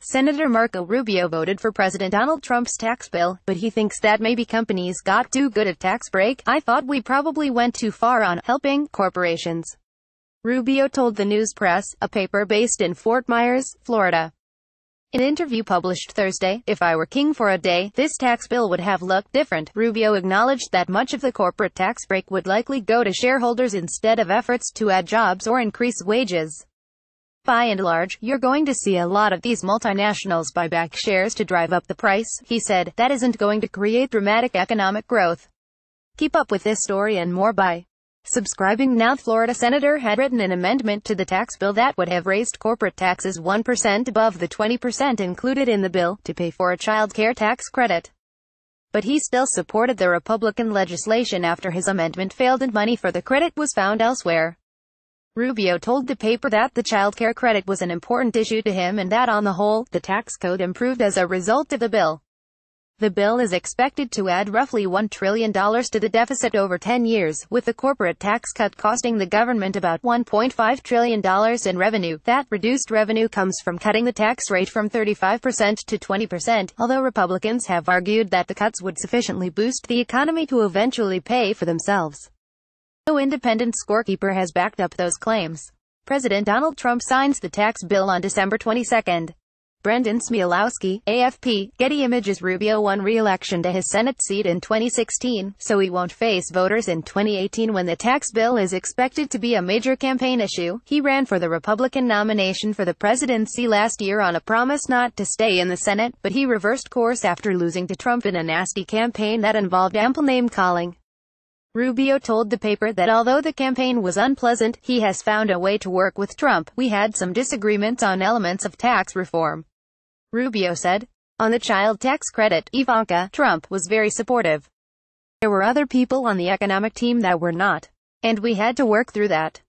Senator Marco Rubio voted for President Donald Trump's tax bill, but he thinks that maybe companies got too good at tax break. I thought we probably went too far on helping corporations. Rubio told the News Press, a paper based in Fort Myers, Florida. In interview published Thursday, if I were king for a day, this tax bill would have looked different. Rubio acknowledged that much of the corporate tax break would likely go to shareholders instead of efforts to add jobs or increase wages. By and large, you're going to see a lot of these multinationals buy back shares to drive up the price, he said. That isn't going to create dramatic economic growth. Keep up with this story and more by subscribing now. Florida Senator had written an amendment to the tax bill that would have raised corporate taxes 1% above the 20% included in the bill to pay for a child care tax credit. But he still supported the Republican legislation after his amendment failed and money for the credit was found elsewhere. Rubio told the paper that the child care credit was an important issue to him and that on the whole, the tax code improved as a result of the bill. The bill is expected to add roughly $1 trillion to the deficit over 10 years, with the corporate tax cut costing the government about $1.5 trillion in revenue. That reduced revenue comes from cutting the tax rate from 35% to 20%, although Republicans have argued that the cuts would sufficiently boost the economy to eventually pay for themselves. No independent scorekeeper has backed up those claims. President Donald Trump signs the tax bill on December 22. Brendan Smialowski, AFP, Getty Images Rubio won re-election to his Senate seat in 2016, so he won't face voters in 2018 when the tax bill is expected to be a major campaign issue. He ran for the Republican nomination for the presidency last year on a promise not to stay in the Senate, but he reversed course after losing to Trump in a nasty campaign that involved ample name-calling. Rubio told the paper that although the campaign was unpleasant, he has found a way to work with Trump. We had some disagreements on elements of tax reform. Rubio said. On the child tax credit, Ivanka Trump was very supportive. There were other people on the economic team that were not. And we had to work through that.